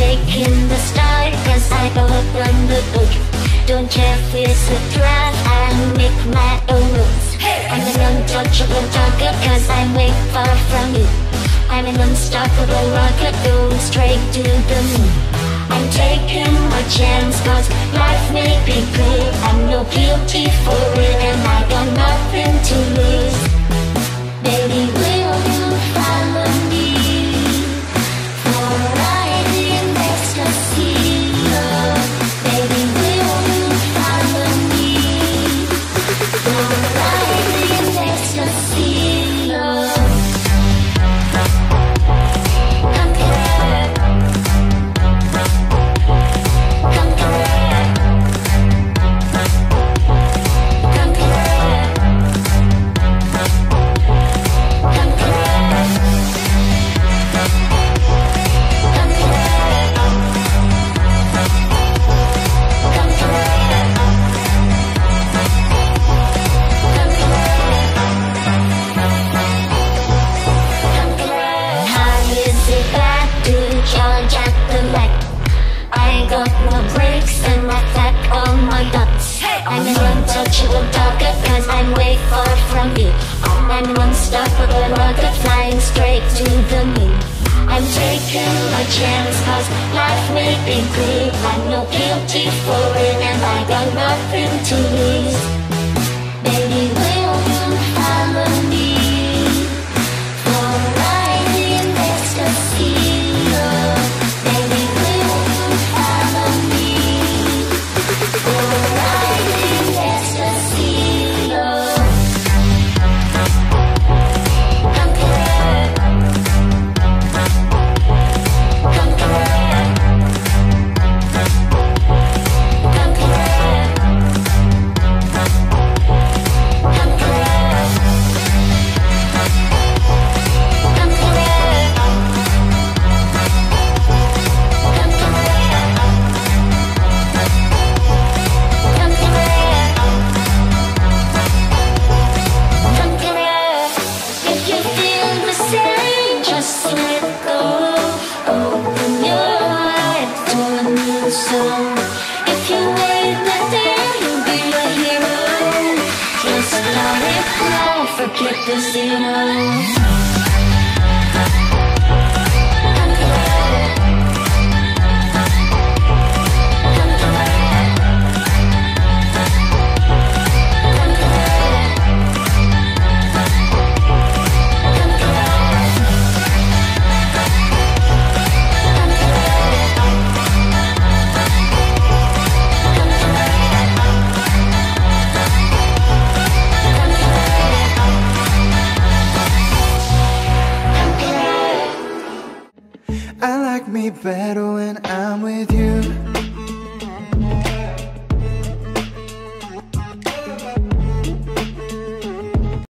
taking the start cause I open the book. Don't care if it's a draft, I make my own rules. I'm an untouchable target cause I'm way far from you. I'm an unstoppable rocket going straight to the moon. I'm taking my chance cause life may be good. I'm no guilty for it and I got nothing I'm an untouchable target cause I'm way far from you. I'm an unstoppable rocket flying straight to the moon. I'm taking my chance cause life may be good. I'm no guilty for it and I got nothing to lose flow, forget zero. Come me better when I'm with you.